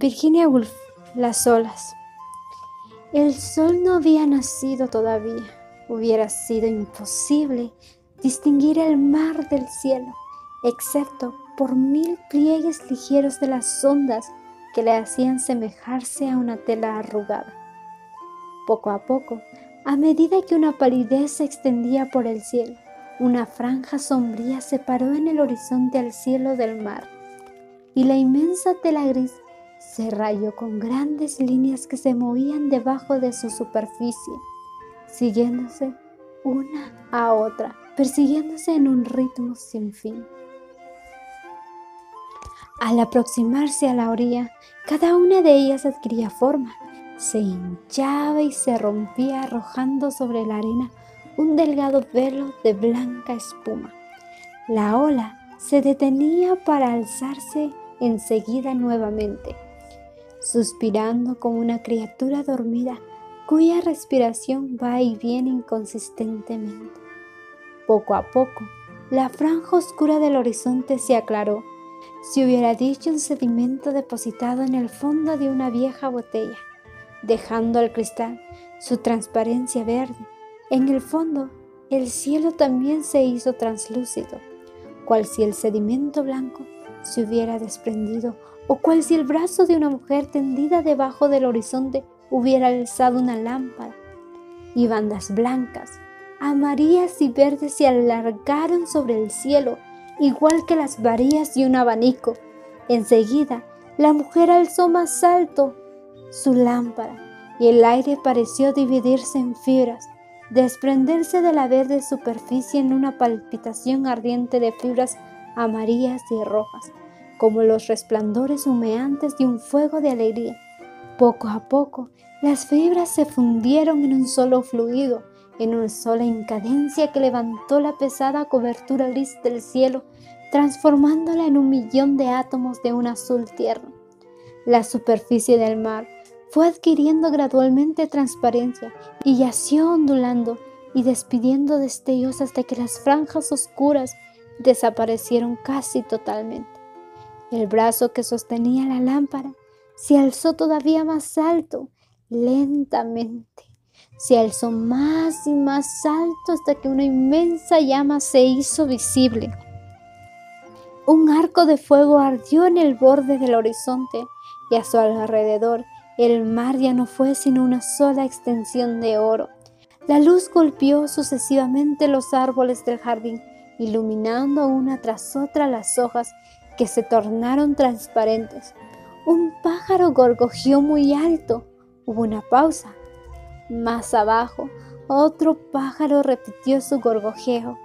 Virginia Woolf, Las olas. El sol no había nacido todavía. Hubiera sido imposible distinguir el mar del cielo, excepto por mil pliegues ligeros de las ondas que le hacían semejarse a una tela arrugada. Poco a poco, a medida que una palidez se extendía por el cielo, una franja sombría separó en el horizonte al cielo del mar, y la inmensa tela gris se rayó con grandes líneas que se movían debajo de su superficie, siguiéndose una a otra, persiguiéndose en un ritmo sin fin. Al aproximarse a la orilla, cada una de ellas adquiría forma, se hinchaba y se rompía arrojando sobre la arena un delgado velo de blanca espuma. La ola se detenía para alzarse enseguida nuevamente suspirando como una criatura dormida cuya respiración va y viene inconsistentemente. Poco a poco, la franja oscura del horizonte se aclaró. Si hubiera dicho un sedimento depositado en el fondo de una vieja botella, dejando al cristal su transparencia verde. En el fondo, el cielo también se hizo translúcido, cual si el sedimento blanco se hubiera desprendido o cual si el brazo de una mujer tendida debajo del horizonte hubiera alzado una lámpara, y bandas blancas, amarillas y verdes se alargaron sobre el cielo, igual que las varillas de un abanico. Enseguida, la mujer alzó más alto su lámpara, y el aire pareció dividirse en fibras, desprenderse de la verde superficie en una palpitación ardiente de fibras amarillas y rojas como los resplandores humeantes de un fuego de alegría. Poco a poco, las fibras se fundieron en un solo fluido, en una sola incadencia que levantó la pesada cobertura gris del cielo, transformándola en un millón de átomos de un azul tierno. La superficie del mar fue adquiriendo gradualmente transparencia y yació ondulando y despidiendo destellos hasta que las franjas oscuras desaparecieron casi totalmente. El brazo que sostenía la lámpara se alzó todavía más alto, lentamente. Se alzó más y más alto hasta que una inmensa llama se hizo visible. Un arco de fuego ardió en el borde del horizonte y a su alrededor el mar ya no fue sino una sola extensión de oro. La luz golpeó sucesivamente los árboles del jardín, iluminando una tras otra las hojas que se tornaron transparentes. Un pájaro gorgojeó muy alto. Hubo una pausa. Más abajo, otro pájaro repitió su gorgojeo.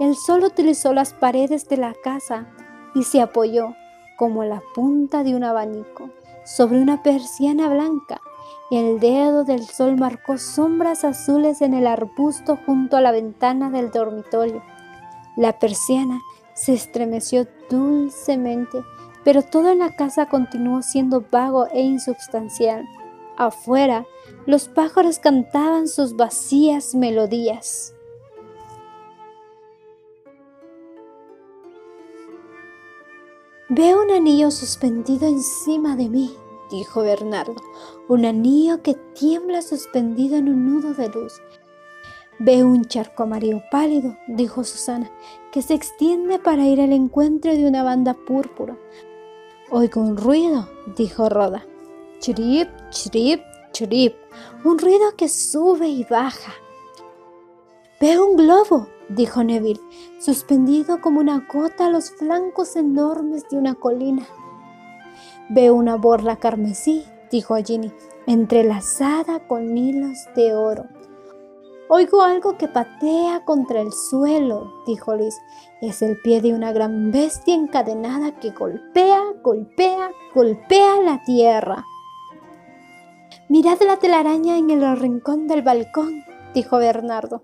El sol utilizó las paredes de la casa y se apoyó, como la punta de un abanico, sobre una persiana blanca. El dedo del sol marcó sombras azules en el arbusto junto a la ventana del dormitorio. La persiana se estremeció dulcemente, pero todo en la casa continuó siendo vago e insubstancial. Afuera, los pájaros cantaban sus vacías melodías. Veo un anillo suspendido encima de mí, dijo Bernardo, un anillo que tiembla suspendido en un nudo de luz. Veo un charco amarillo pálido, dijo Susana, que se extiende para ir al encuentro de una banda púrpura. Oigo un ruido, dijo Roda. Chirip, chirip, chirip, un ruido que sube y baja. Veo un globo, dijo Neville, suspendido como una gota a los flancos enormes de una colina. Veo una borla carmesí, dijo Ginny, entrelazada con hilos de oro. Oigo algo que patea contra el suelo, dijo Luis. Es el pie de una gran bestia encadenada que golpea, golpea, golpea la tierra. Mirad la telaraña en el rincón del balcón, dijo Bernardo.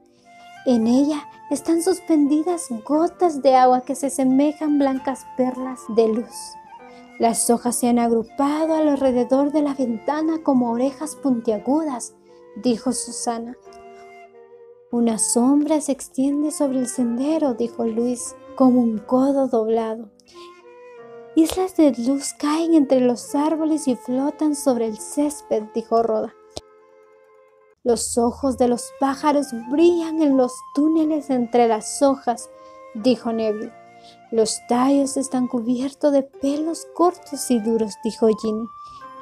En ella están suspendidas gotas de agua que se semejan blancas perlas de luz. Las hojas se han agrupado alrededor de la ventana como orejas puntiagudas, dijo Susana. Una sombra se extiende sobre el sendero, dijo Luis, como un codo doblado. Islas de luz caen entre los árboles y flotan sobre el césped, dijo Roda. Los ojos de los pájaros brillan en los túneles entre las hojas, dijo Neville. Los tallos están cubiertos de pelos cortos y duros, dijo Ginny,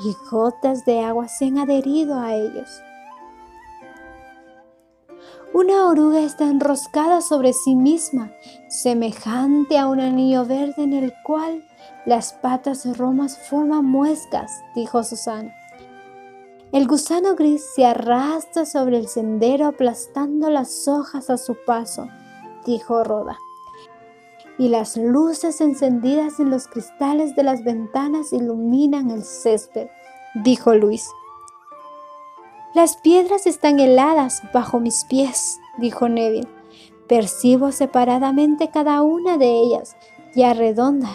y gotas de agua se han adherido a ellos. Una oruga está enroscada sobre sí misma, semejante a un anillo verde en el cual las patas romas forman muescas, dijo Susana. El gusano gris se arrastra sobre el sendero aplastando las hojas a su paso, dijo Roda. Y las luces encendidas en los cristales de las ventanas iluminan el césped, dijo Luis. Las piedras están heladas bajo mis pies, dijo Neville. Percibo separadamente cada una de ellas, ya redonda,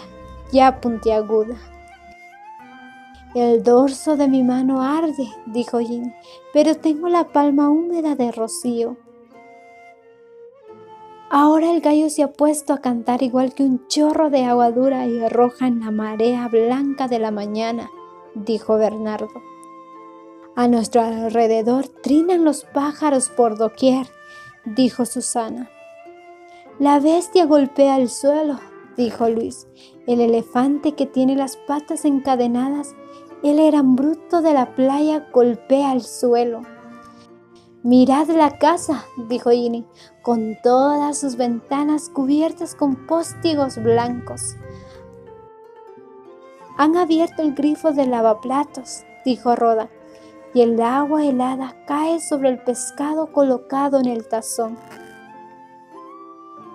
ya puntiaguda. El dorso de mi mano arde, dijo Ginny, pero tengo la palma húmeda de rocío. Ahora el gallo se ha puesto a cantar igual que un chorro de agua dura y roja en la marea blanca de la mañana, dijo Bernardo. A nuestro alrededor trinan los pájaros por doquier, dijo Susana. La bestia golpea el suelo, dijo Luis. El elefante que tiene las patas encadenadas, el gran bruto de la playa golpea el suelo. Mirad la casa, dijo Ginny, con todas sus ventanas cubiertas con póstigos blancos. Han abierto el grifo de lavaplatos, dijo Roda y el agua helada cae sobre el pescado colocado en el tazón.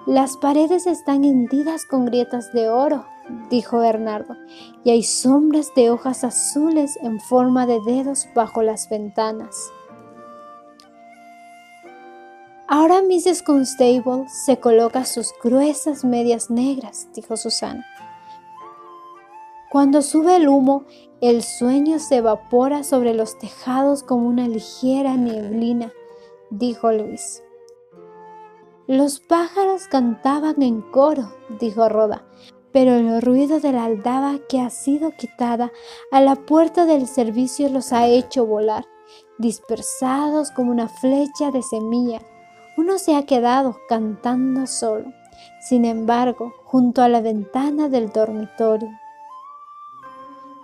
Las paredes están hendidas con grietas de oro, dijo Bernardo, y hay sombras de hojas azules en forma de dedos bajo las ventanas. Ahora Mrs. Constable se coloca sus gruesas medias negras, dijo Susana. Cuando sube el humo, el sueño se evapora sobre los tejados como una ligera neblina, dijo Luis. Los pájaros cantaban en coro, dijo Roda, pero el ruido de la aldaba que ha sido quitada a la puerta del servicio los ha hecho volar, dispersados como una flecha de semilla. Uno se ha quedado cantando solo, sin embargo, junto a la ventana del dormitorio.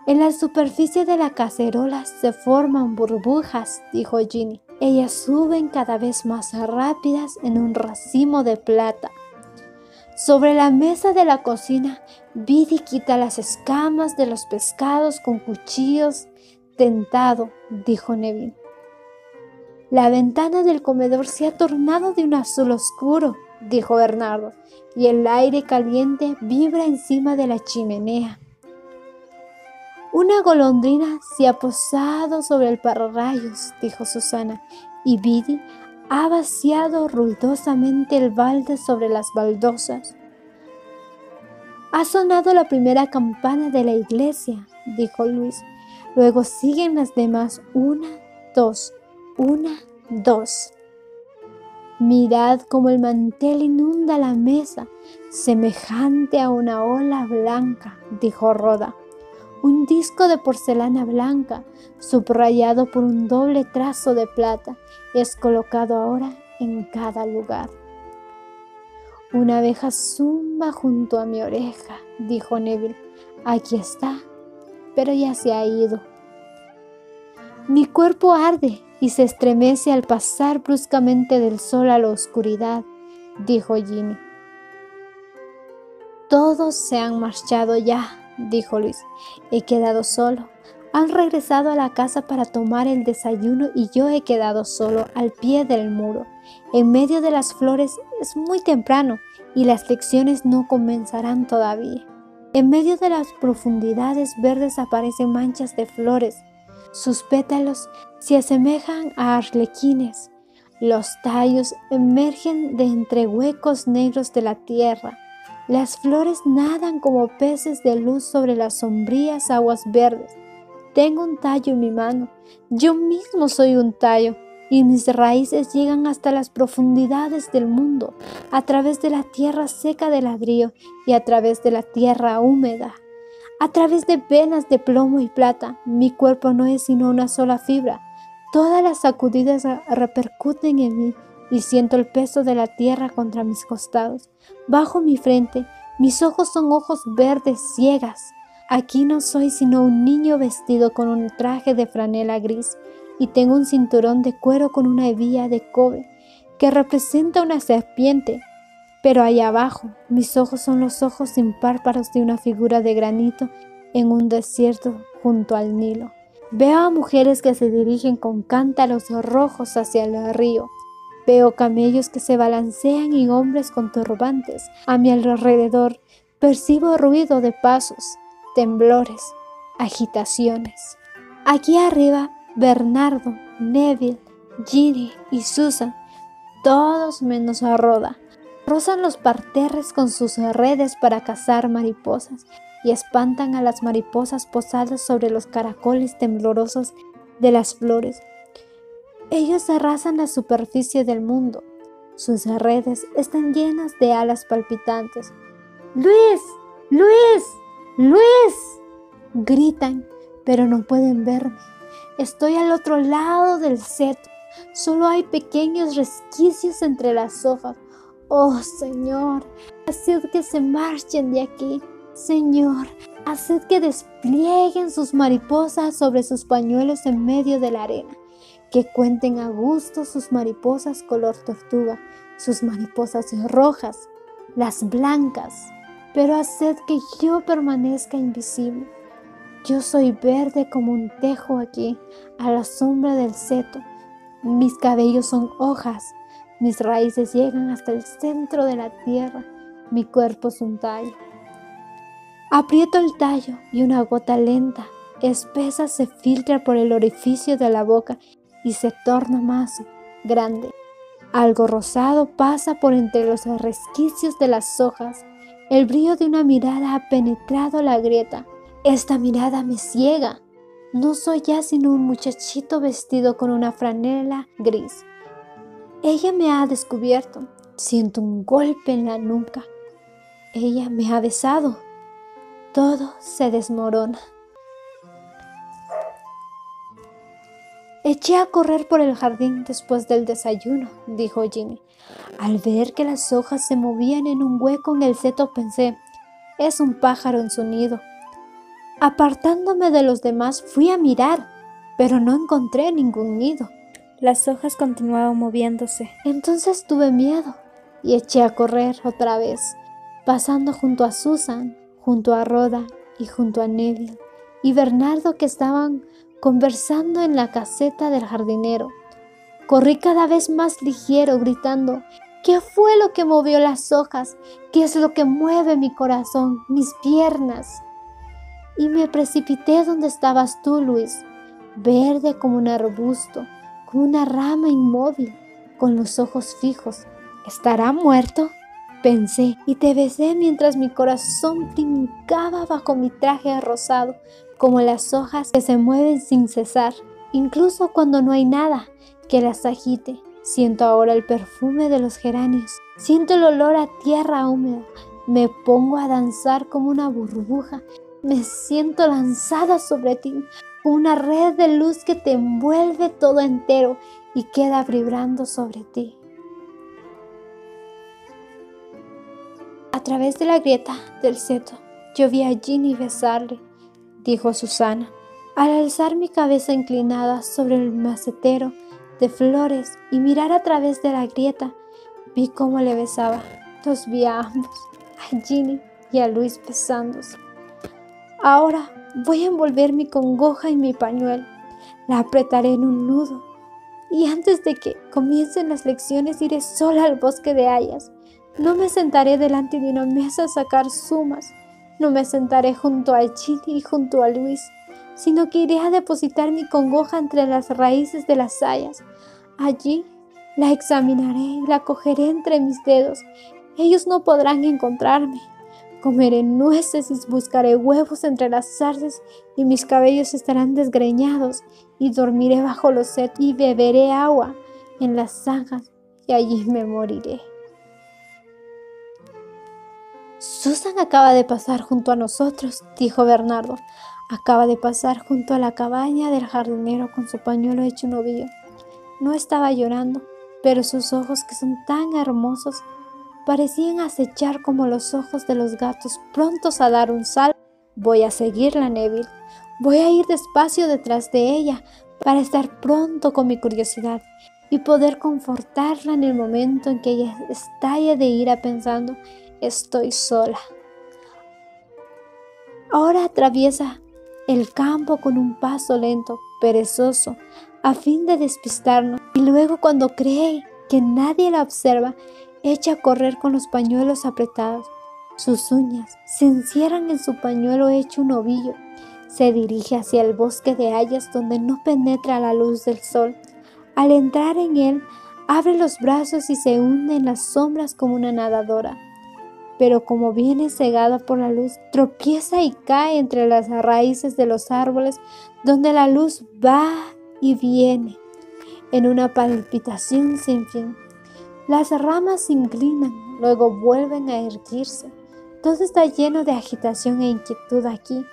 En la superficie de la cacerola se forman burbujas, dijo Ginny. Ellas suben cada vez más rápidas en un racimo de plata. Sobre la mesa de la cocina, Biddy quita las escamas de los pescados con cuchillos. Tentado, dijo Neville. La ventana del comedor se ha tornado de un azul oscuro, dijo Bernardo, y el aire caliente vibra encima de la chimenea. Una golondrina se ha posado sobre el pararrayos, dijo Susana, y Biddy ha vaciado ruidosamente el balde sobre las baldosas. Ha sonado la primera campana de la iglesia, dijo Luis. Luego siguen las demás, una, dos, una, dos. Mirad cómo el mantel inunda la mesa, semejante a una ola blanca, dijo Roda un disco de porcelana blanca subrayado por un doble trazo de plata es colocado ahora en cada lugar. Una abeja zumba junto a mi oreja, dijo Neville. Aquí está, pero ya se ha ido. Mi cuerpo arde y se estremece al pasar bruscamente del sol a la oscuridad, dijo Ginny. Todos se han marchado ya, dijo Luis. He quedado solo. Han regresado a la casa para tomar el desayuno y yo he quedado solo al pie del muro. En medio de las flores es muy temprano y las lecciones no comenzarán todavía. En medio de las profundidades verdes aparecen manchas de flores. Sus pétalos se asemejan a arlequines. Los tallos emergen de entre huecos negros de la tierra. Las flores nadan como peces de luz sobre las sombrías aguas verdes. Tengo un tallo en mi mano. Yo mismo soy un tallo y mis raíces llegan hasta las profundidades del mundo, a través de la tierra seca de ladrillo y a través de la tierra húmeda. a través de venas de plomo y plata. Mi cuerpo no es sino una sola fibra. Todas las sacudidas repercuten en mí y siento el peso de la tierra contra mis costados. Bajo mi frente, mis ojos son ojos verdes ciegas. Aquí no soy sino un niño vestido con un traje de franela gris y tengo un cinturón de cuero con una hebilla de cobre que representa una serpiente pero allá abajo, mis ojos son los ojos sin párpados de una figura de granito en un desierto junto al Nilo. Veo a mujeres que se dirigen con cántaros rojos hacia el río. Veo camellos que se balancean y hombres con turbantes. A mi alrededor percibo ruido de pasos, temblores, agitaciones. Aquí arriba, Bernardo, Neville, Ginny y Susan, todos menos a Roda, rozan los parterres con sus redes para cazar mariposas y espantan a las mariposas posadas sobre los caracoles temblorosos de las flores. Ellos arrasan la superficie del mundo. Sus redes están llenas de alas palpitantes. ¡Luis! ¡Luis! ¡Luis! Gritan, pero no pueden verme. Estoy al otro lado del seto. Solo hay pequeños resquicios entre las hojas. Oh Señor, haced que se marchen de aquí. Señor, haced que desplieguen sus mariposas sobre sus pañuelos en medio de la arena. Que cuenten a gusto sus mariposas color tortuga, sus mariposas rojas, las blancas. Pero haced que yo permanezca invisible. Yo soy verde como un tejo aquí, a la sombra del seto. Mis cabellos son hojas mis raíces llegan hasta el centro de la tierra, mi cuerpo es un tallo. Aprieto el tallo y una gota lenta, espesa, se filtra por el orificio de la boca y se torna más grande. Algo rosado pasa por entre los resquicios de las hojas. El brillo de una mirada ha penetrado la grieta. Esta mirada me ciega. No soy ya sino un muchachito vestido con una franela gris. Ella me ha descubierto. Siento un golpe en la nuca. Ella me ha besado. Todo se desmorona. Eché a correr por el jardín después del desayuno, dijo Ginny. Al ver que las hojas se movían en un hueco en el seto pensé, es un pájaro en su nido. Apartándome de los demás fui a mirar, pero no encontré ningún nido. Las hojas continuaban moviéndose. Entonces tuve miedo y eché a correr otra vez, pasando junto a Susan, junto a Rhoda y junto a Neville y Bernardo que estaban conversando en la caseta del jardinero. Corrí cada vez más ligero, gritando, ¿qué fue lo que movió las hojas? ¿Qué es lo que mueve mi corazón, mis piernas? Y me precipité donde estabas tú, Luis, verde como un arbusto, una rama inmóvil, con los ojos fijos. ¿Estará muerto? Pensé y te besé mientras mi corazón brincaba bajo mi traje rosado, como las hojas que se mueven sin cesar, incluso cuando no hay nada que las agite. Siento ahora el perfume de los geranios, siento el olor a tierra húmeda, me pongo a danzar como una burbuja, me siento lanzada sobre ti, una red de luz que te envuelve todo entero y queda vibrando sobre ti. A través de la grieta del seto, yo vi a Ginny besarle, dijo Susana. Al alzar mi cabeza inclinada sobre el macetero de flores y mirar a través de la grieta, vi cómo le besaba. Los vi a ambos, a Ginny y a Luis besándose. Ahora Voy a envolver mi congoja en mi pañuelo, la apretaré en un nudo y antes de que comiencen las lecciones iré sola al bosque de hayas. No me sentaré delante de una mesa a sacar sumas, no me sentaré junto a Chile y junto a Luis, sino que iré a depositar mi congoja entre las raíces de las hayas. Allí la examinaré y la cogeré entre mis dedos. Ellos no podrán encontrarme. Comeré nueces y buscaré huevos entre las zarzas y mis cabellos estarán desgreñados y dormiré bajo los setos y beberé agua en las zanjas y allí me moriré. Susan acaba de pasar junto a nosotros, dijo Bernardo. Acaba de pasar junto a la cabaña del jardinero con su pañuelo hecho un ovillo. No estaba llorando, pero sus ojos, que son tan hermosos, parecían acechar como los ojos de los gatos prontos a dar un salto. Voy a seguirla, Neville. Voy a ir despacio detrás de ella para estar pronto con mi curiosidad y poder confortarla en el momento en que ella estalle de ira pensando, estoy sola. Ahora atraviesa el campo con un paso lento, perezoso, a fin de despistarnos, y luego cuando cree que nadie la observa, echa a correr con los pañuelos apretados. Sus uñas se encierran en su pañuelo hecho un ovillo. Se dirige hacia el bosque de hayas donde no penetra la luz del sol. Al entrar en él, abre los brazos y se hunde en las sombras como una nadadora. Pero como viene cegada por la luz, tropieza y cae entre las raíces de los árboles donde la luz va y viene en una palpitación sin fin. Las ramas se inclinan, luego vuelven a erguirse. Todo está lleno de agitación e inquietud aquí.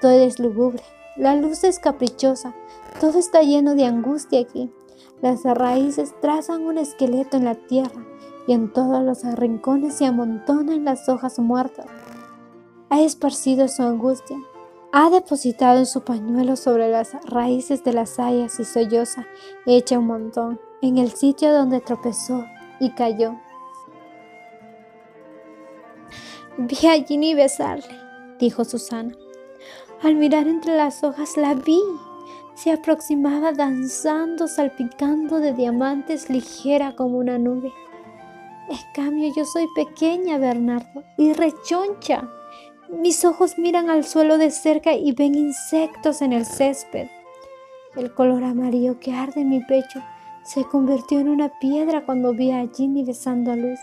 Todo es lúgubre. La luz es caprichosa. Todo está lleno de angustia aquí. Las raíces trazan un esqueleto en la tierra y en todos los rincones se amontonan las hojas muertas. Ha esparcido su angustia. Ha depositado en su pañuelo sobre las raíces de las hayas y solloza, hecha un montón, en el sitio donde tropezó y cayó. Vi a Ginny besarle, dijo Susana. Al mirar entre las hojas la vi se aproximaba danzando, salpicando de diamantes, ligera como una nube. En cambio, yo soy pequeña, Bernardo, y rechoncha. Mis ojos miran al suelo de cerca y ven insectos en el césped. El color amarillo que arde en mi pecho se convirtió en una piedra cuando vi a Ginny besando a Luz.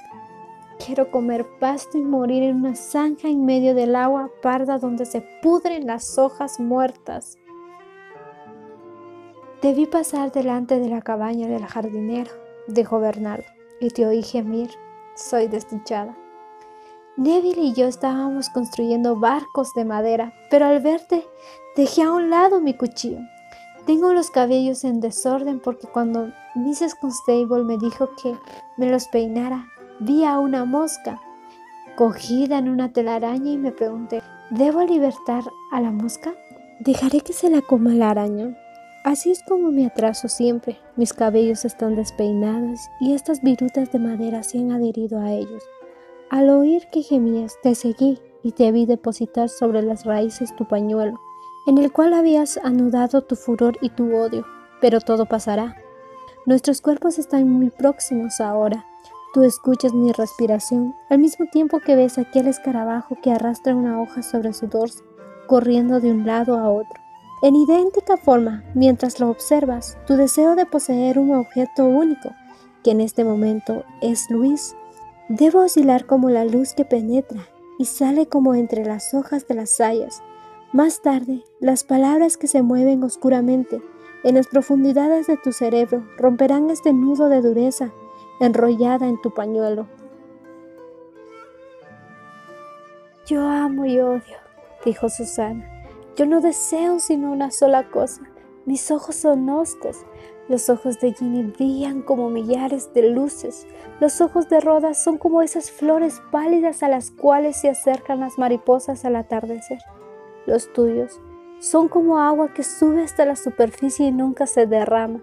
Quiero comer pasto y morir en una zanja en medio del agua parda donde se pudren las hojas muertas. Debí pasar delante de la cabaña del jardinero, dijo Bernardo, y te oí gemir. Soy desdichada. Neville y yo estábamos construyendo barcos de madera, pero al verte dejé a un lado mi cuchillo. Tengo los cabellos en desorden porque cuando Mrs. Constable me dijo que me los peinara, vi a una mosca cogida en una telaraña y me pregunté, ¿debo libertar a la mosca? ¿Dejaré que se la coma la araña? Así es como me atraso siempre. Mis cabellos están despeinados y estas virutas de madera se han adherido a ellos. Al oír que gemías, te seguí y te vi depositar sobre las raíces tu pañuelo, en el cual habías anudado tu furor y tu odio. Pero todo pasará. Nuestros cuerpos están muy próximos ahora. Tú escuchas mi respiración, al mismo tiempo que ves aquel escarabajo que arrastra una hoja sobre su dorso, corriendo de un lado a otro. En idéntica forma, mientras lo observas, tu deseo de poseer un objeto único, que en este momento es Luis, debe oscilar como la luz que penetra y sale como entre las hojas de las hayas. Más tarde, las palabras que se mueven oscuramente en las profundidades de tu cerebro romperán este nudo de dureza enrollada en tu pañuelo. Yo amo y odio, dijo Susana. Yo no deseo sino una sola cosa. Mis ojos son hoscos. Los ojos de Ginny brillan como millares de luces. Los ojos de Roda son como esas flores pálidas a las cuales se acercan las mariposas al atardecer. Los tuyos son como agua que sube hasta la superficie y nunca se derrama.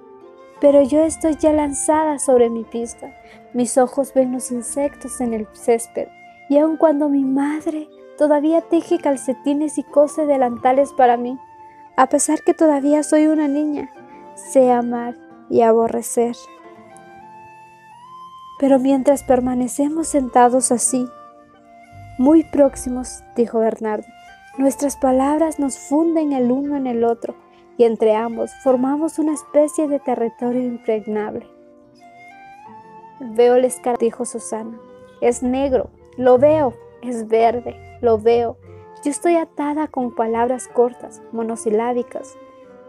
Pero yo estoy ya lanzada sobre mi pista. Mis ojos ven los insectos en el césped. Y aun cuando mi madre todavía teje calcetines y cose delantales para mí, a pesar que todavía soy una niña, sé amar y aborrecer. Pero mientras permanecemos sentados así, muy próximos, dijo Bernardo, nuestras palabras nos funden el uno en el otro y entre ambos formamos una especie de territorio impregnable. Veo el escar, dijo Susana. Es negro, lo veo, es verde, lo veo. Yo estoy atada con palabras cortas, monosilábicas.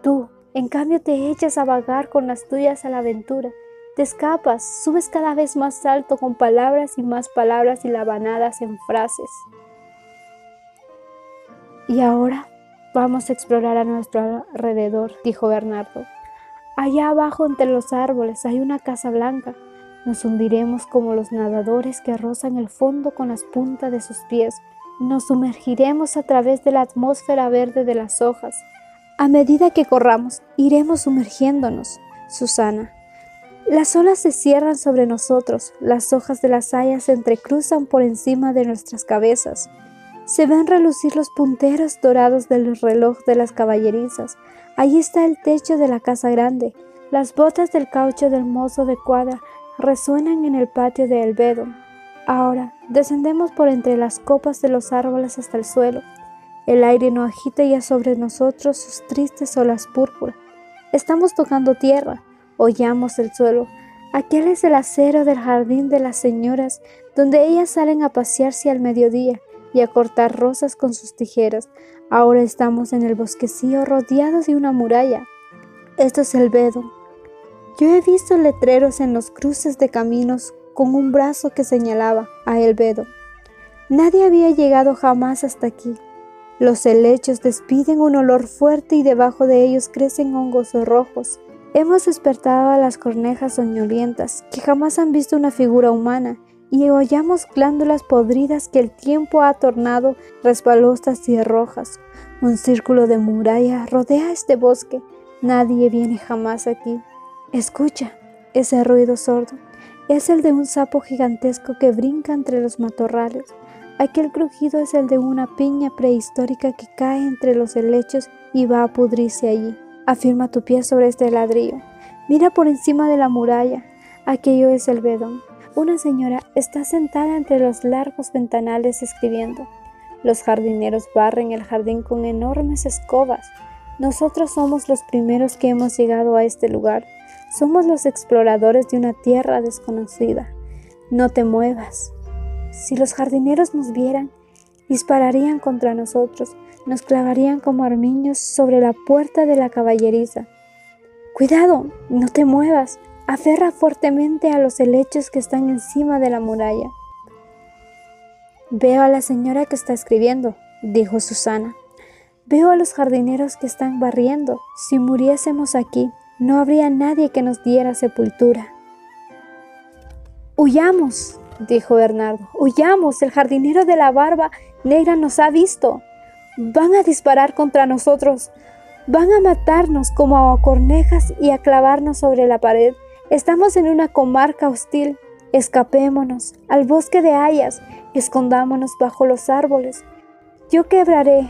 Tú, en cambio, te echas a vagar con las tuyas a la aventura. Te escapas, subes cada vez más alto con palabras y más palabras y labanadas en frases. Y ahora vamos a explorar a nuestro alrededor, dijo Bernardo. Allá abajo entre los árboles hay una casa blanca. Nos hundiremos como los nadadores que rozan el fondo con las puntas de sus pies. Nos sumergiremos a través de la atmósfera verde de las hojas. A medida que corramos, iremos sumergiéndonos. Susana. Las olas se cierran sobre nosotros, las hojas de las hayas se entrecruzan por encima de nuestras cabezas. Se ven relucir los punteros dorados del reloj de las caballerizas. Allí está el techo de la casa grande. Las botas del caucho del mozo de cuadra resuenan en el patio de Elvedo. Ahora descendemos por entre las copas de los árboles hasta el suelo. El aire no agita ya sobre nosotros sus tristes olas púrpura. Estamos tocando tierra, hollamos el suelo. Aquel es el acero del jardín de las señoras, donde ellas salen a pasearse al mediodía y a cortar rosas con sus tijeras. Ahora estamos en el bosquecillo rodeados de una muralla. Esto es el Vedo. Yo he visto letreros en los cruces de caminos con un brazo que señalaba a El Vedo. Nadie había llegado jamás hasta aquí. Los helechos despiden un olor fuerte y debajo de ellos crecen hongos rojos. Hemos despertado a las cornejas soñolientas que jamás han visto una figura humana y hollamos glándulas podridas que el tiempo ha tornado resbalosas y rojas. Un círculo de muralla rodea este bosque. Nadie viene jamás aquí. Escucha ese ruido sordo. Es el de un sapo gigantesco que brinca entre los matorrales. Aquel crujido es el de una piña prehistórica que cae entre los helechos y va a pudrirse allí. Afirma tu pie sobre este ladrillo. Mira por encima de la muralla. Aquello es el vedón. Una señora está sentada entre los largos ventanales escribiendo. Los jardineros barren el jardín con enormes escobas. Nosotros somos los primeros que hemos llegado a este lugar. Somos los exploradores de una tierra desconocida. No te muevas. Si los jardineros nos vieran, dispararían contra nosotros, nos clavarían como armiños sobre la puerta de la caballeriza. Cuidado, no te muevas, Aferra fuertemente a los helechos que están encima de la muralla. Veo a la señora que está escribiendo, dijo Susana. Veo a los jardineros que están barriendo. Si muriésemos aquí, no habría nadie que nos diera sepultura. Huyamos, dijo Bernardo. Huyamos, el jardinero de la barba negra nos ha visto. Van a disparar contra nosotros. Van a matarnos como a cornejas y a clavarnos sobre la pared. Estamos en una comarca hostil. Escapémonos al bosque de hayas, escondámonos bajo los árboles. Yo quebraré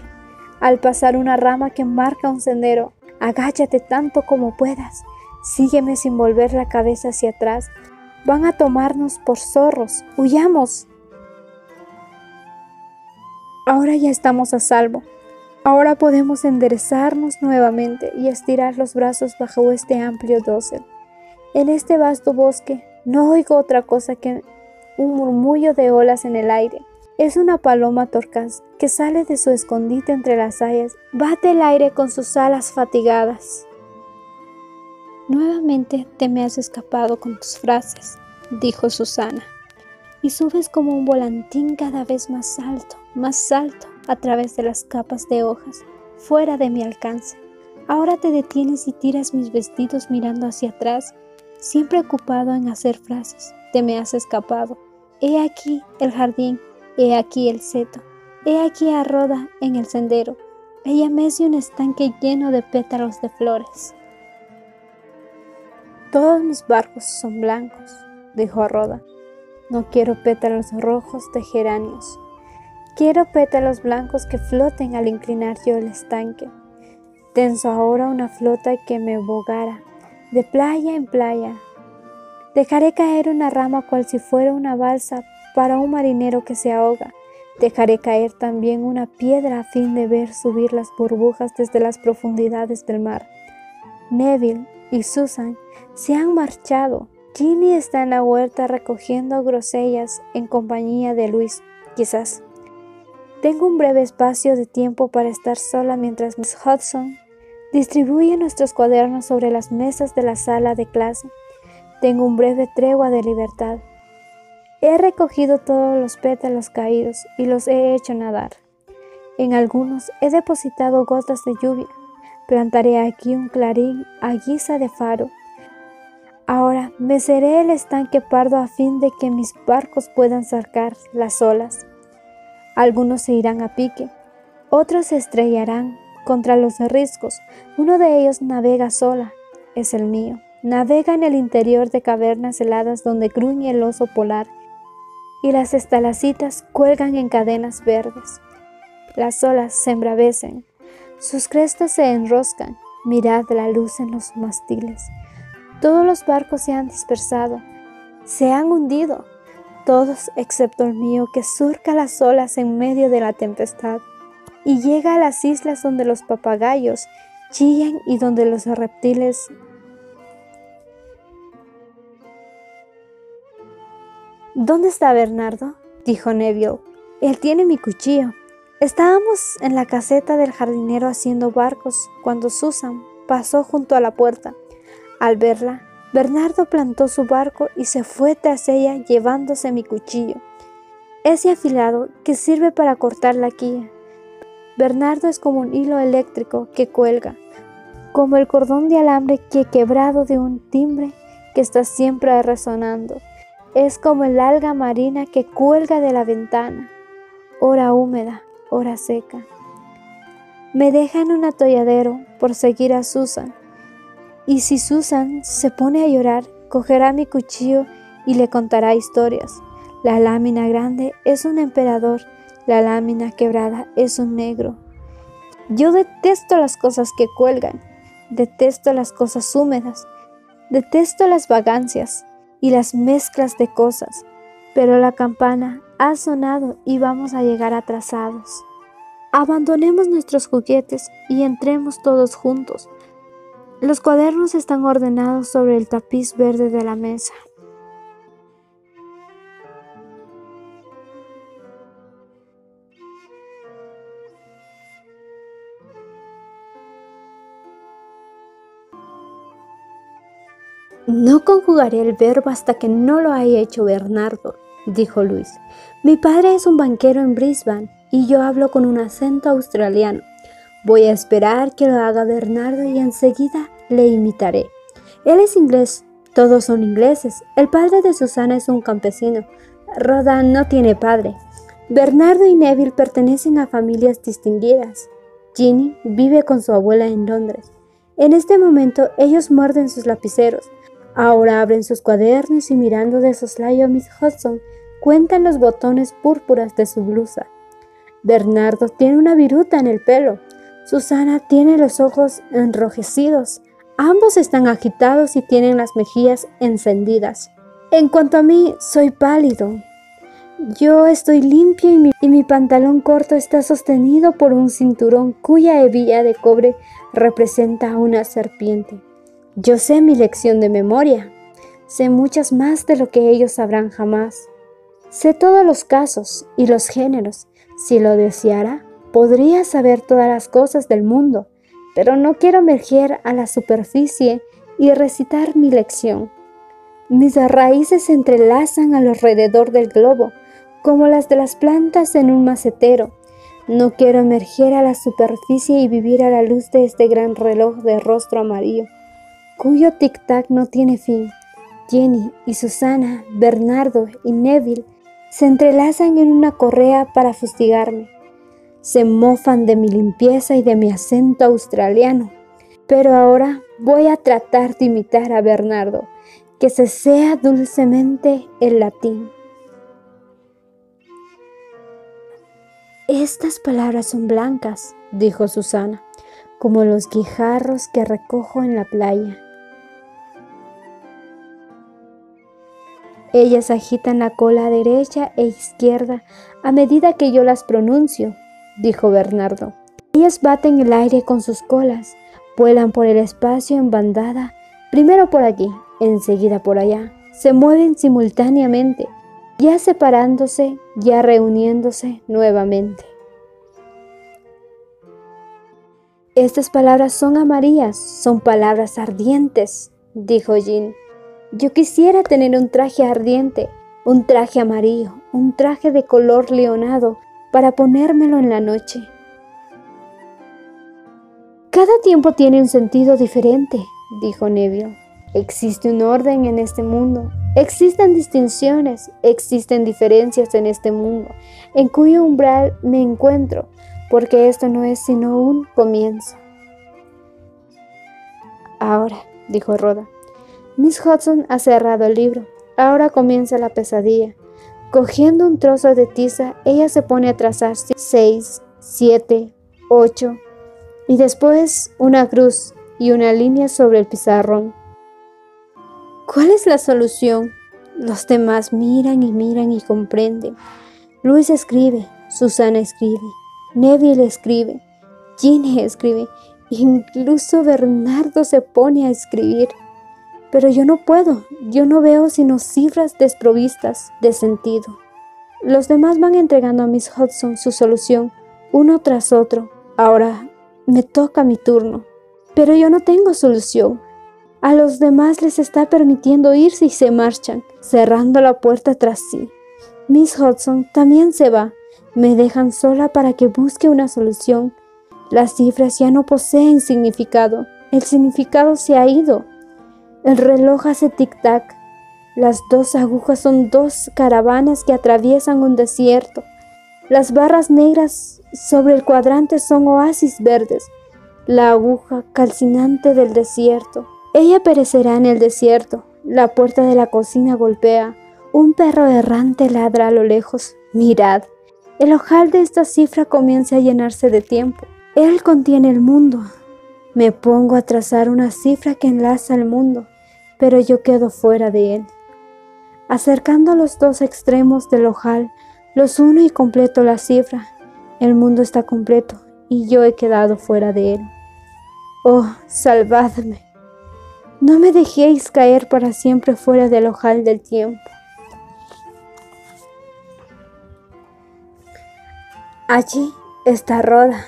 al pasar una rama que marca un sendero. Agáchate tanto como puedas. Sígueme sin volver la cabeza hacia atrás. Van a tomarnos por zorros. Huyamos. Ahora ya estamos a salvo. Ahora podemos enderezarnos nuevamente y estirar los brazos bajo este amplio dosel. En este vasto bosque no oigo otra cosa que un murmullo de olas en el aire. Es una paloma torcaz que sale de su escondite entre las hayas, bate el aire con sus alas fatigadas. Nuevamente te me has escapado con tus frases, dijo Susana, y subes como un volantín cada vez más alto, más alto, a través de las capas de hojas, fuera de mi alcance. Ahora te detienes y tiras mis vestidos mirando hacia atrás siempre ocupado en hacer frases. Te me has escapado. He aquí el jardín, he aquí el seto, he aquí a Roda en el sendero. Ella mece un estanque lleno de pétalos de flores. Todos mis barcos son blancos, dijo Roda. No quiero pétalos rojos de geranios. Quiero pétalos blancos que floten al inclinar yo el estanque. Tenso ahora una flota que me bogara de playa en playa. Dejaré caer una rama cual si fuera una balsa para un marinero que se ahoga. Dejaré caer también una piedra a fin de ver subir las burbujas desde las profundidades del mar. Neville y Susan se han marchado. Ginny está en la huerta recogiendo grosellas en compañía de Luis, quizás. Tengo un breve espacio de tiempo para estar sola mientras Miss Hudson Distribuye nuestros cuadernos sobre las mesas de la sala de clase. Tengo un breve tregua de libertad. He recogido todos los pétalos caídos y los he hecho nadar. En algunos he depositado gotas de lluvia. Plantaré aquí un clarín a guisa de faro. Ahora meceré el estanque pardo a fin de que mis barcos puedan sacar las olas. Algunos se irán a pique, otros se estrellarán contra los riscos. Uno de ellos navega sola, es el mío. Navega en el interior de cavernas heladas donde gruñe el oso polar y las estalacitas cuelgan en cadenas verdes. Las olas se embravecen, sus crestas se enroscan. Mirad la luz en los mastiles. Todos los barcos se han dispersado, se han hundido, todos excepto el mío que surca las olas en medio de la tempestad y llega a las islas donde los papagayos chillan y donde los reptiles ¿Dónde está Bernardo? dijo Neville. Él tiene mi cuchillo. Estábamos en la caseta del jardinero haciendo barcos cuando Susan pasó junto a la puerta. Al verla, Bernardo plantó su barco y se fue tras ella llevándose mi cuchillo. Ese afilado que sirve para cortar la quilla. Bernardo es como un hilo eléctrico que cuelga, como el cordón de alambre que quebrado de un timbre que está siempre resonando. Es como el alga marina que cuelga de la ventana, hora húmeda, hora seca. Me deja en un atolladero por seguir a Susan. Y si Susan se pone a llorar, cogerá mi cuchillo y le contará historias. La lámina grande es un emperador, la lámina quebrada es un negro. Yo detesto las cosas que cuelgan, detesto las cosas húmedas, detesto las vagancias, y las mezclas de cosas, pero la campana ha sonado y vamos a llegar atrasados. Abandonemos nuestros juguetes y entremos todos juntos. Los cuadernos están ordenados sobre el tapiz verde de la mesa. No conjugaré el verbo hasta que no lo haya hecho Bernardo, dijo Luis. Mi padre es un banquero en Brisbane y yo hablo con un acento australiano. Voy a esperar que lo haga Bernardo y enseguida le imitaré. Él es inglés, todos son ingleses. El padre de Susana es un campesino. Rodan no tiene padre. Bernardo y Neville pertenecen a familias distinguidas. Ginny vive con su abuela en Londres. En este momento ellos muerden sus lapiceros. Ahora abren sus cuadernos y mirando de soslayo a Miss Hudson, cuentan los botones púrpuras de su blusa. Bernardo tiene una viruta en el pelo. Susana tiene los ojos enrojecidos. Ambos están agitados y tienen las mejillas encendidas. En cuanto a mí, soy pálido. Yo estoy limpio y mi, y mi, pantalón corto está sostenido por un cinturón cuya hebilla de cobre representa a una serpiente. Yo sé mi lección de memoria, sé muchas más de lo que ellos sabrán jamás. Sé todos los casos y los géneros. Si lo deseara, podría saber todas las cosas del mundo, pero no quiero emerger a la superficie y recitar mi lección. Mis raíces se entrelazan alrededor del globo, como las de las plantas en un macetero. No quiero emerger a la superficie y vivir a la luz de este gran reloj de rostro amarillo cuyo tic-tac no tiene fin. Jenny y Susana, Bernardo y Neville se entrelazan en una correa para fustigarme. Se mofan de mi limpieza y de mi acento australiano. Pero ahora voy a tratar de imitar a Bernardo, que se sea dulcemente el latín. Estas palabras son blancas, dijo Susana, como los guijarros que recojo en la playa. Ellas agitan la cola derecha e izquierda a medida que yo las pronuncio, dijo Bernardo. Ellas baten el aire con sus colas, vuelan por el espacio en bandada, primero por aquí, enseguida por allá. Se mueven simultáneamente, ya separándose, ya reuniéndose nuevamente. Estas palabras son amarillas, son palabras ardientes, dijo Jean. Yo quisiera tener un traje ardiente, un traje amarillo, un traje de color leonado para ponérmelo en la noche. Cada tiempo tiene un sentido diferente, dijo Neville. Existe un orden en este mundo. Existen distinciones, existen diferencias en este mundo, en cuyo umbral me encuentro, porque esto no es sino un comienzo. Ahora, dijo Rhoda, Miss Hudson ha cerrado el libro. Ahora comienza la pesadilla. Cogiendo un trozo de tiza, ella se pone a trazar seis, siete, ocho, y después una cruz y una línea sobre el pizarrón. ¿Cuál es la solución? Los demás miran y miran y comprenden. Luis escribe, Susana escribe, Neville escribe, Ginny escribe, incluso Bernardo se pone a escribir. Pero yo no puedo, yo no veo sino cifras desprovistas de sentido. Los demás van entregando a Miss Hudson su solución, uno tras otro. Ahora me toca mi turno. Pero yo no tengo solución. A los demás les está permitiendo irse y se marchan, cerrando la puerta tras sí. Miss Hudson también se va. Me dejan sola para que busque una solución. Las cifras ya no poseen significado. El significado se ha ido. El reloj hace tic-tac. Las dos agujas son dos caravanas que atraviesan un desierto. Las barras negras sobre el cuadrante son oasis verdes. La aguja calcinante del desierto. Ella perecerá en el desierto. La puerta de la cocina golpea. Un perro errante ladra a lo lejos. Mirad. El ojal de esta cifra comienza a llenarse de tiempo. Él contiene el mundo. Me pongo a trazar una cifra que enlaza el mundo pero yo quedo fuera de él. Acercando los dos extremos del ojal, los uno y completo la cifra. El mundo está completo y yo he quedado fuera de él. Oh, salvadme. No me dejéis caer para siempre fuera del ojal del tiempo. Allí está Roda,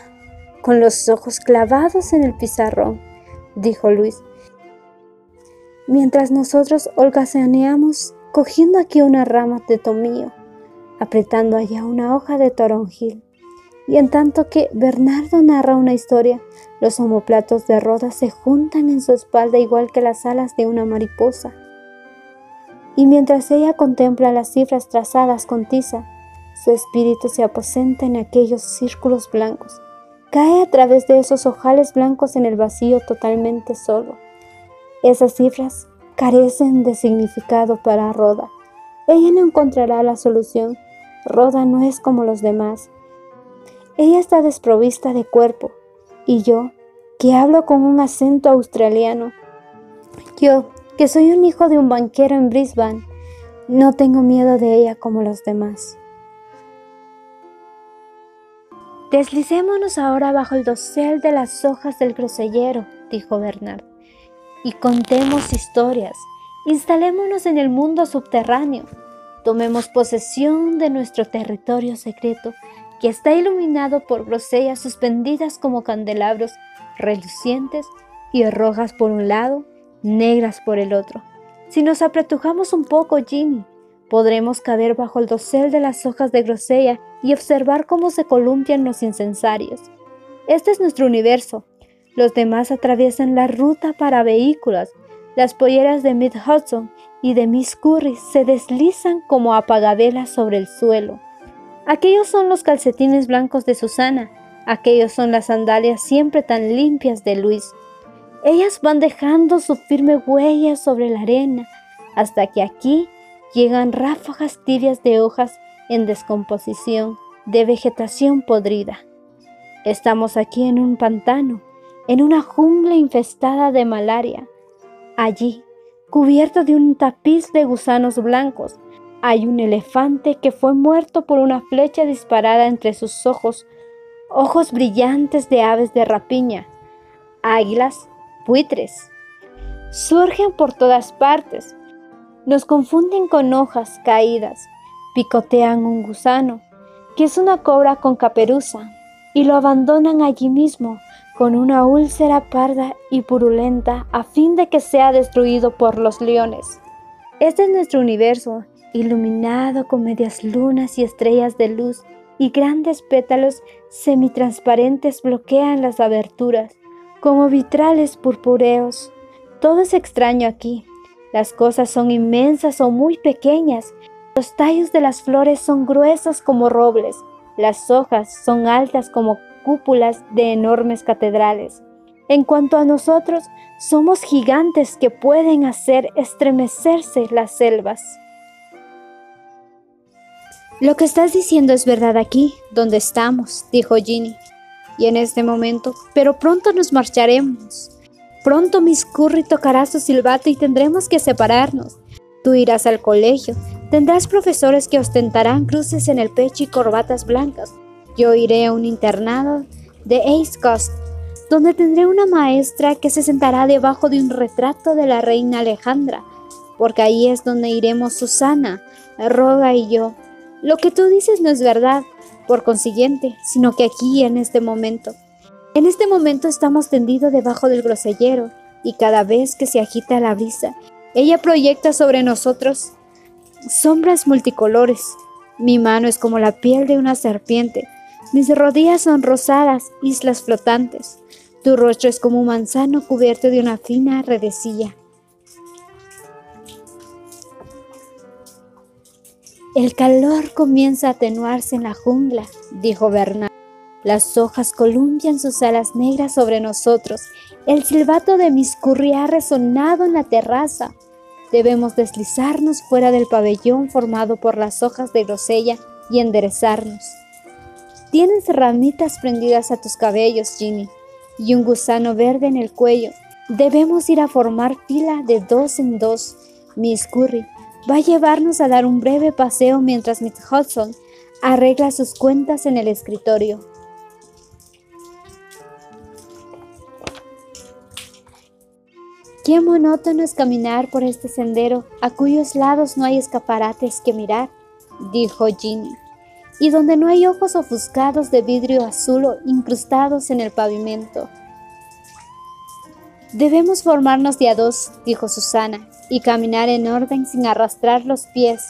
con los ojos clavados en el pizarrón, dijo Luis, mientras nosotros holgazaneamos cogiendo aquí una rama de tomillo, apretando allá una hoja de toronjil. Y en tanto que Bernardo narra una historia, los omoplatos de Roda se juntan en su espalda igual que las alas de una mariposa. Y mientras ella contempla las cifras trazadas con tiza, su espíritu se aposenta en aquellos círculos blancos, cae a través de esos ojales blancos en el vacío totalmente solo. Esas cifras carecen de significado para Roda. Ella no encontrará la solución. Roda no es como los demás. Ella está desprovista de cuerpo. Y yo, que hablo con un acento australiano, yo, que soy un hijo de un banquero en Brisbane, no tengo miedo de ella como los demás. Deslicémonos ahora bajo el dosel de las hojas del grosellero, dijo Bernard y contemos historias. Instalémonos en el mundo subterráneo. Tomemos posesión de nuestro territorio secreto que está iluminado por grosellas suspendidas como candelabros relucientes y rojas por un lado, negras por el otro. Si nos apretujamos un poco, Jimmy, podremos caber bajo el dosel de las hojas de grosella y observar cómo se columpian los incensarios. Este es nuestro universo, los demás atraviesan la ruta para vehículos. Las polleras de Mid Hudson y de Miss Curry se deslizan como apagadelas sobre el suelo. Aquellos son los calcetines blancos de Susana, aquellos son las sandalias siempre tan limpias de Luis. Ellas van dejando su firme huella sobre la arena, hasta que aquí llegan ráfagas tibias de hojas en descomposición, de vegetación podrida. Estamos aquí en un pantano, en una jungla infestada de malaria. Allí, cubierto de un tapiz de gusanos blancos, hay un elefante que fue muerto por una flecha disparada entre sus ojos, ojos brillantes de aves de rapiña, águilas, buitres. Surgen por todas partes, nos confunden con hojas caídas, picotean un gusano, que es una cobra con caperuza, y lo abandonan allí mismo con una úlcera parda y purulenta a fin de que sea destruido por los leones. Este es nuestro universo, iluminado con medias lunas y estrellas de luz, y grandes pétalos semitransparentes bloquean las aberturas, como vitrales purpúreos. Todo es extraño aquí. Las cosas son inmensas o muy pequeñas. Los tallos de las flores son gruesos como robles. Las hojas son altas como cúpulas de enormes catedrales. En cuanto a nosotros, somos gigantes que pueden hacer estremecerse las selvas. Lo que estás diciendo es verdad aquí, donde estamos, dijo Ginny. Y en este momento, pero pronto nos marcharemos. Pronto Miss Curry tocará su silbato y tendremos que separarnos. Tú irás al colegio, tendrás profesores que ostentarán cruces en el pecho y corbatas blancas. Yo iré a un internado de Ace Coast donde tendré una maestra que se sentará debajo de un retrato de la reina Alejandra, porque ahí es donde iremos Susana, Roga y yo. Lo que tú dices no es verdad, por consiguiente, sino que aquí, en este momento. En este momento estamos tendidos debajo del grosellero, y cada vez que se agita la brisa, ella proyecta sobre nosotros sombras multicolores. Mi mano es como la piel de una serpiente, mis rodillas son rosadas, islas flotantes. Tu rostro es como un manzano cubierto de una fina redecilla. El calor comienza a atenuarse en la jungla, dijo Bernard. Las hojas columpian sus alas negras sobre nosotros. El silbato de mis curry ha resonado en la terraza. Debemos deslizarnos fuera del pabellón formado por las hojas de grosella y enderezarnos. Tienes ramitas prendidas a tus cabellos, Ginny, y un gusano verde en el cuello. Debemos ir a formar fila de dos en dos. Miss Curry va a llevarnos a dar un breve paseo mientras Miss Hudson arregla sus cuentas en el escritorio. Qué monótono es caminar por este sendero a cuyos lados no hay escaparates que mirar, dijo Ginny y donde no hay ojos ofuscados de vidrio azul incrustados en el pavimento. Debemos formarnos de a dos, dijo Susana, y caminar en orden sin arrastrar los pies,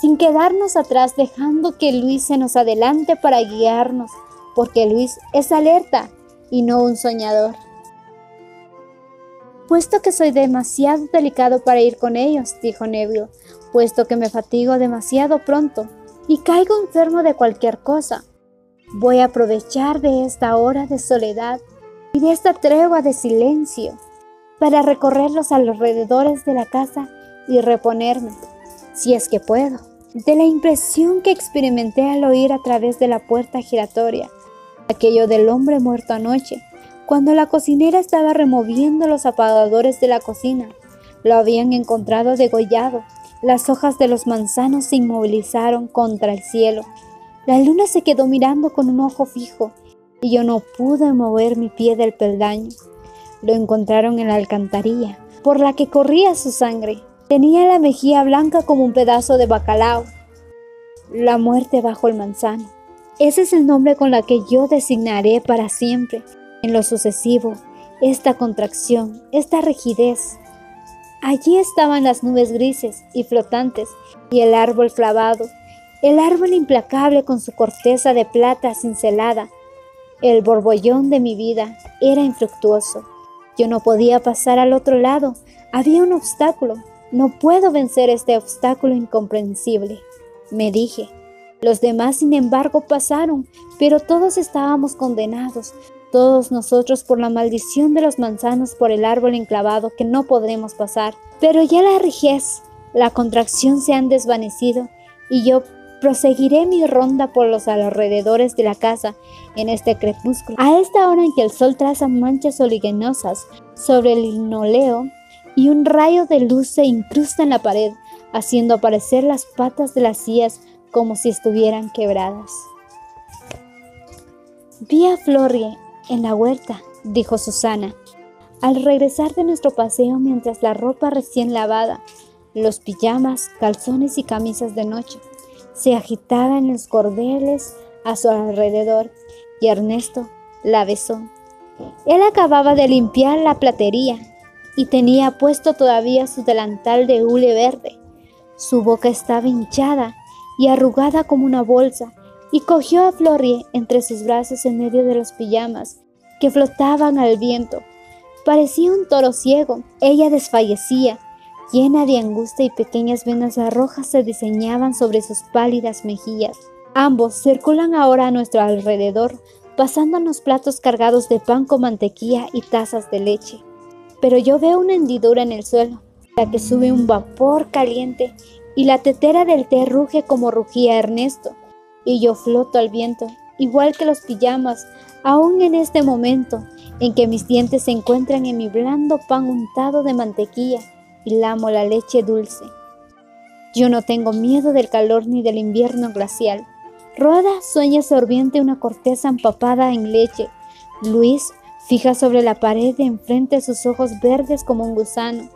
sin quedarnos atrás dejando que Luis se nos adelante para guiarnos, porque Luis es alerta y no un soñador. Puesto que soy demasiado delicado para ir con ellos, dijo Neville, puesto que me fatigo demasiado pronto, y caigo enfermo de cualquier cosa. Voy a aprovechar de esta hora de soledad y de esta tregua de silencio para recorrer los alrededores de la casa y reponerme, si es que puedo, de la impresión que experimenté al oír a través de la puerta giratoria, aquello del hombre muerto anoche, cuando la cocinera estaba removiendo los apagadores de la cocina. Lo habían encontrado degollado las hojas de los manzanos se inmovilizaron contra el cielo. La luna se quedó mirando con un ojo fijo y yo no pude mover mi pie del peldaño. Lo encontraron en la alcantarilla, por la que corría su sangre. Tenía la mejilla blanca como un pedazo de bacalao. La muerte bajo el manzano. Ese es el nombre con la que yo designaré para siempre, en lo sucesivo, esta contracción, esta rigidez, Allí estaban las nubes grises y flotantes y el árbol clavado, el árbol implacable con su corteza de plata cincelada. El borbollón de mi vida era infructuoso. Yo no podía pasar al otro lado. Había un obstáculo. No puedo vencer este obstáculo incomprensible, me dije. Los demás, sin embargo, pasaron, pero todos estábamos condenados, todos nosotros por la maldición de los manzanos por el árbol enclavado que no podremos pasar. Pero ya la rigidez, la contracción se han desvanecido y yo proseguiré mi ronda por los alrededores de la casa en este crepúsculo. A esta hora en que el sol traza manchas oliginosas sobre el linoleo y un rayo de luz se incrusta en la pared, haciendo aparecer las patas de las sillas como si estuvieran quebradas. Vi a Florie en la huerta, dijo Susana, al regresar de nuestro paseo mientras la ropa recién lavada, los pijamas, calzones y camisas de noche, se agitaban en los cordeles a su alrededor y Ernesto la besó. Él acababa de limpiar la platería y tenía puesto todavía su delantal de hule verde. Su boca estaba hinchada y arrugada como una bolsa y cogió a Florie entre sus brazos en medio de los pijamas que flotaban al viento. Parecía un toro ciego. Ella desfallecía, llena de angustia y pequeñas venas rojas se diseñaban sobre sus pálidas mejillas. Ambos circulan ahora a nuestro alrededor, pasándonos platos cargados de pan con mantequilla y tazas de leche. Pero yo veo una hendidura en el suelo, la que sube un vapor caliente y la tetera del té ruge como rugía Ernesto, y yo floto al viento, igual que los pijamas, aún en este momento en que mis dientes se encuentran en mi blando pan untado de mantequilla y lamo la leche dulce. Yo no tengo miedo del calor ni del invierno glacial. Roda sueña sorbiente una corteza empapada en leche. Luis fija sobre la pared de enfrente sus ojos verdes como un gusano.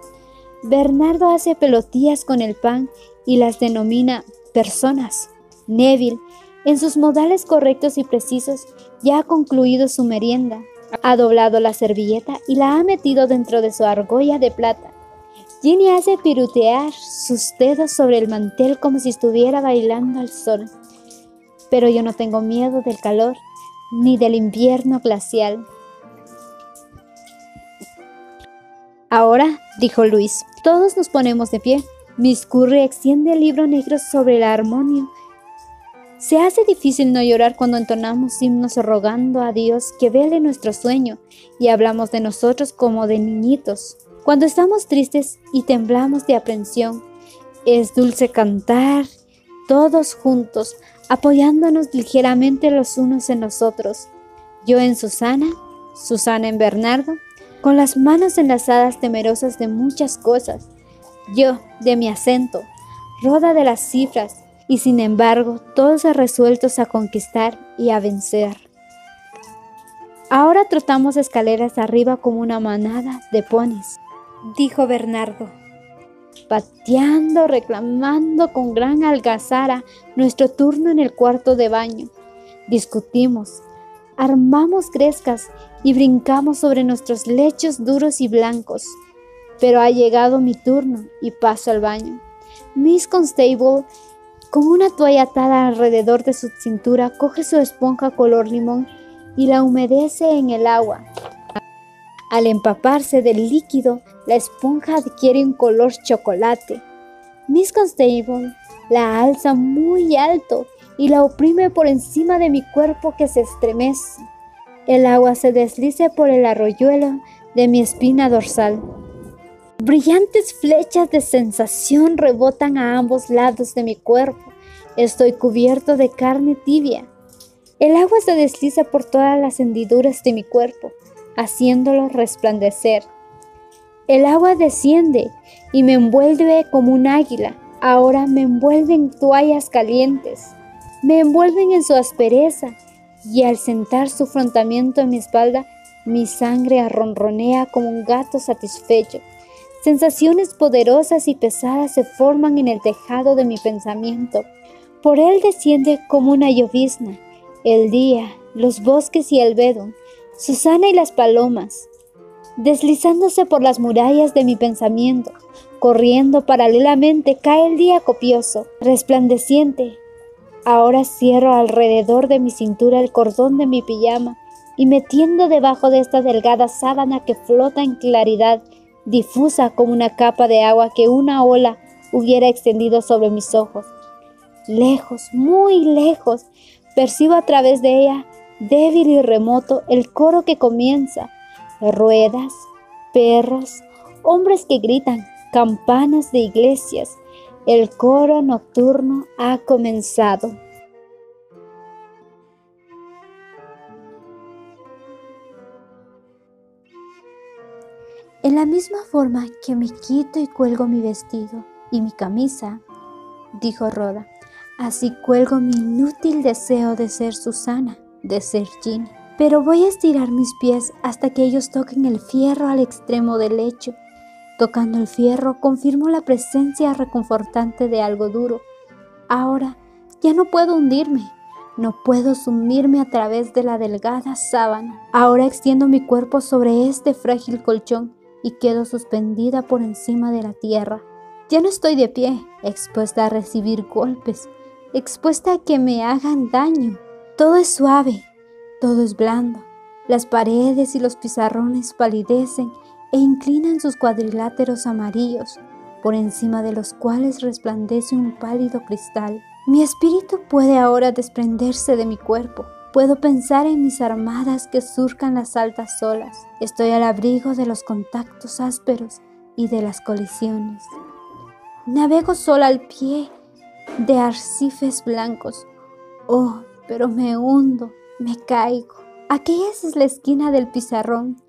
Bernardo hace pelotillas con el pan y las denomina personas. Neville, en sus modales correctos y precisos, ya ha concluido su merienda, ha doblado la servilleta y la ha metido dentro de su argolla de plata. Ginny hace pirutear sus dedos sobre el mantel como si estuviera bailando al sol. Pero yo no tengo miedo del calor ni del invierno glacial. Ahora, dijo Luis, todos nos ponemos de pie. Miss Curry extiende el libro negro sobre el armonio se hace difícil no llorar cuando entonamos himnos rogando a Dios que vele nuestro sueño y hablamos de nosotros como de niñitos. Cuando estamos tristes y temblamos de aprensión, es dulce cantar todos juntos, apoyándonos ligeramente los unos en los otros. Yo en Susana, Susana en Bernardo, con las manos enlazadas temerosas de muchas cosas. Yo de mi acento, Roda de las cifras, y sin embargo todos resueltos a conquistar y a vencer. Ahora trotamos escaleras arriba como una manada de ponis, dijo Bernardo, pateando, reclamando con gran algazara nuestro turno en el cuarto de baño. Discutimos, armamos grescas y brincamos sobre nuestros lechos duros y blancos. Pero ha llegado mi turno y paso al baño. Miss Constable con una toalla atada alrededor de su cintura, coge su esponja color limón y la humedece en el agua. Al empaparse del líquido, la esponja adquiere un color chocolate. Miss Constable la alza muy alto y la oprime por encima de mi cuerpo que se estremece. El agua se desliza por el arroyuelo de mi espina dorsal. Brillantes flechas de sensación rebotan a ambos lados de mi cuerpo. Estoy cubierto de carne tibia. El agua se desliza por todas las hendiduras de mi cuerpo, haciéndolo resplandecer. El agua desciende y me envuelve como un águila. Ahora me envuelven toallas calientes. Me envuelven en su aspereza y al sentar su afrontamiento en mi espalda, mi sangre arronronea como un gato satisfecho. Sensaciones poderosas y pesadas se forman en el tejado de mi pensamiento. Por él desciende como una llovizna el día, los bosques y el vedo, Susana y las palomas, deslizándose por las murallas de mi pensamiento, corriendo paralelamente, cae el día copioso, resplandeciente. Ahora cierro alrededor de mi cintura el cordón de mi pijama y metiendo debajo de esta delgada sábana que flota en claridad difusa como una capa de agua que una ola hubiera extendido sobre mis ojos. Lejos, muy lejos, percibo a través de ella, débil y remoto, el coro que comienza. Ruedas, perros, hombres que gritan, campanas de iglesias. El coro nocturno ha comenzado. En la misma forma que me quito y cuelgo mi vestido y mi camisa, dijo Roda, así cuelgo mi inútil deseo de ser Susana, de ser Ginny. Pero voy a estirar mis pies hasta que ellos toquen el fierro al extremo del lecho. Tocando el fierro confirmo la presencia reconfortante de algo duro. Ahora ya no puedo hundirme, no puedo sumirme a través de la delgada sábana. Ahora extiendo mi cuerpo sobre este frágil colchón y quedo suspendida por encima de la tierra. Ya no estoy de pie, expuesta a recibir golpes, expuesta a que me hagan daño. Todo es suave, todo es blando, Las paredes y los pizarrones palidecen e inclinan sus cuadriláteros amarillos, por encima de los cuales resplandece un pálido cristal. Mi espíritu puede ahora desprenderse de mi cuerpo. Puedo pensar en mis armadas que surcan las altas olas. Estoy al abrigo de los contactos ásperos y de las colisiones. Navego sola al pie de arcifes blancos. Oh, pero me hundo, me caigo. Aquella es la esquina del pizarrón,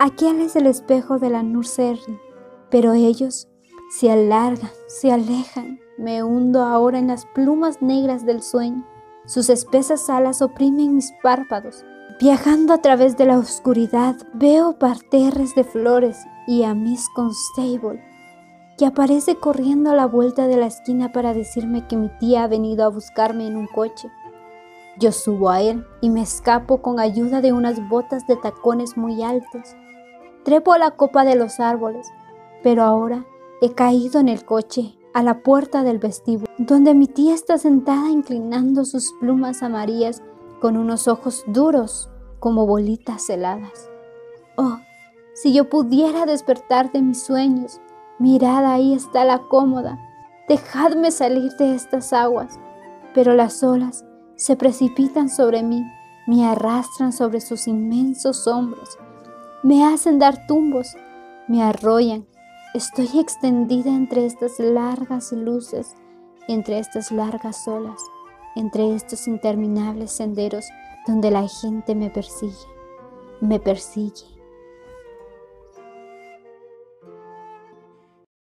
aquel es el espejo de la Nursery, pero ellos se alargan, se alejan, me hundo ahora en las plumas negras del sueño. Sus espesas alas oprimen mis párpados. Viajando a través de la oscuridad, veo parterres de flores y a Miss Constable, que aparece corriendo a la vuelta de la esquina para decirme que mi tía ha venido a buscarme en un coche. Yo subo a él y me escapo con ayuda de unas botas de tacones muy altos. Trepo a la copa de los árboles, pero ahora he caído en el coche a la puerta del vestíbulo, donde mi tía está sentada inclinando sus plumas amarillas con unos ojos duros como bolitas heladas. Oh, si yo pudiera despertar de mis sueños, mirad ahí está la cómoda, dejadme salir de estas aguas, pero las olas se precipitan sobre mí, me arrastran sobre sus inmensos hombros, me hacen dar tumbos, me arrollan. Estoy extendida entre estas largas luces, entre estas largas olas, entre estos interminables senderos donde la gente me persigue, me persigue,